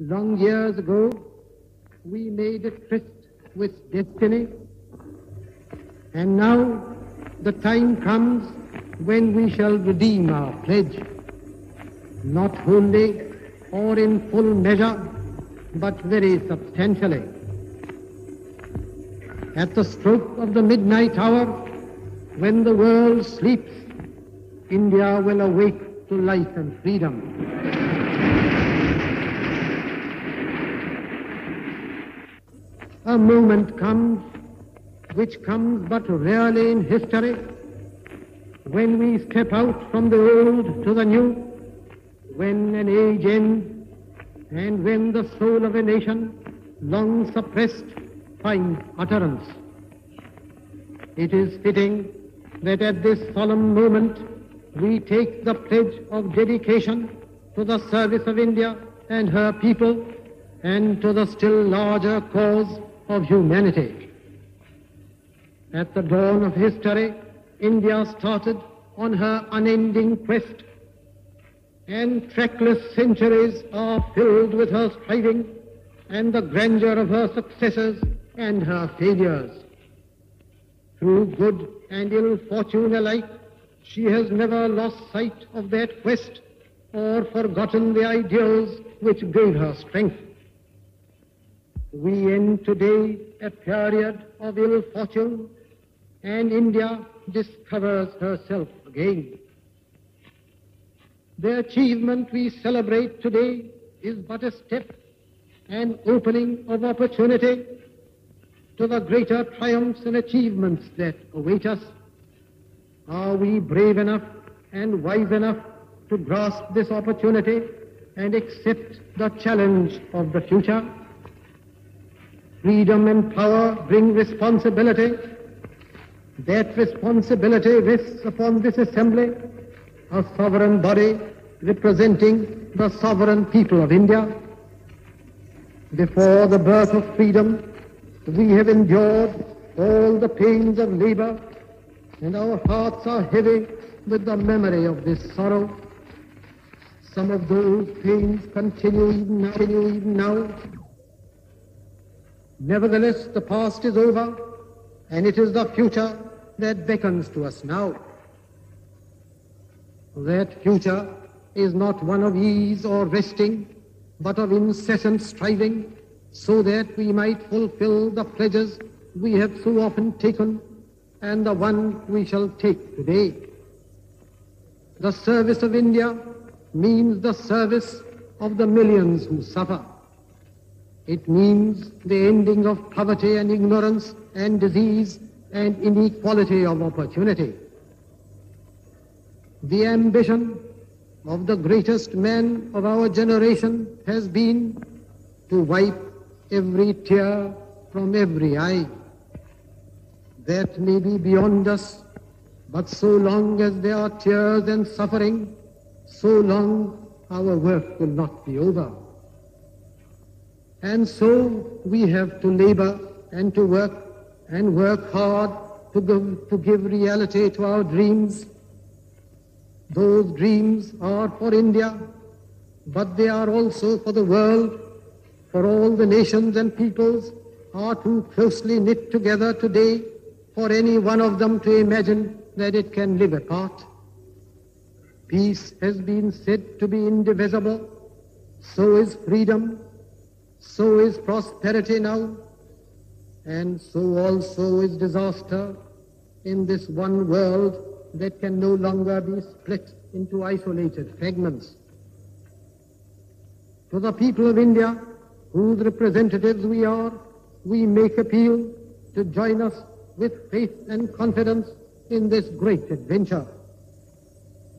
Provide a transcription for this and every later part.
Long years ago, we made a tryst with destiny, and now the time comes when we shall redeem our pledge, not wholly or in full measure, but very substantially. At the stroke of the midnight hour, when the world sleeps, India will awake to life and freedom. A moment comes which comes but rarely in history when we step out from the old to the new, when an age ends, and when the soul of a nation, long suppressed, finds utterance. It is fitting that at this solemn moment we take the pledge of dedication to the service of India and her people and to the still larger cause of humanity. At the dawn of history, India started on her unending quest, and trackless centuries are filled with her striving and the grandeur of her successes and her failures. Through good and ill fortune alike, she has never lost sight of that quest or forgotten the ideals which gave her strength. We end today a period of ill fortune, and India discovers herself again. The achievement we celebrate today is but a step, an opening of opportunity to the greater triumphs and achievements that await us. Are we brave enough and wise enough to grasp this opportunity and accept the challenge of the future? Freedom and power bring responsibility. That responsibility rests upon this assembly, a sovereign body representing the sovereign people of India. Before the birth of freedom, we have endured all the pains of labor, and our hearts are heavy with the memory of this sorrow. Some of those pains continue even now. Continue even now. Nevertheless, the past is over, and it is the future that beckons to us now. That future is not one of ease or resting, but of incessant striving, so that we might fulfill the pledges we have so often taken and the one we shall take today. The service of India means the service of the millions who suffer. It means the ending of poverty and ignorance and disease and inequality of opportunity. The ambition of the greatest man of our generation has been to wipe every tear from every eye. That may be beyond us, but so long as there are tears and suffering, so long our work will not be over. And so we have to labor and to work and work hard to give, to give reality to our dreams. Those dreams are for India, but they are also for the world, for all the nations and peoples are too closely knit together today for any one of them to imagine that it can live apart. Peace has been said to be indivisible, so is freedom, so is prosperity now, and so also is disaster in this one world that can no longer be split into isolated fragments. To the people of India, whose representatives we are, we make appeal to join us with faith and confidence in this great adventure.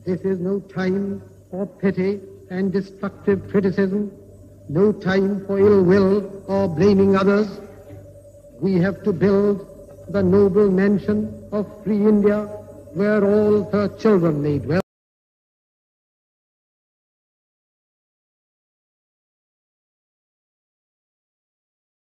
This is no time for petty and destructive criticism no time for ill will or blaming others. We have to build the noble mansion of free India where all her children may dwell.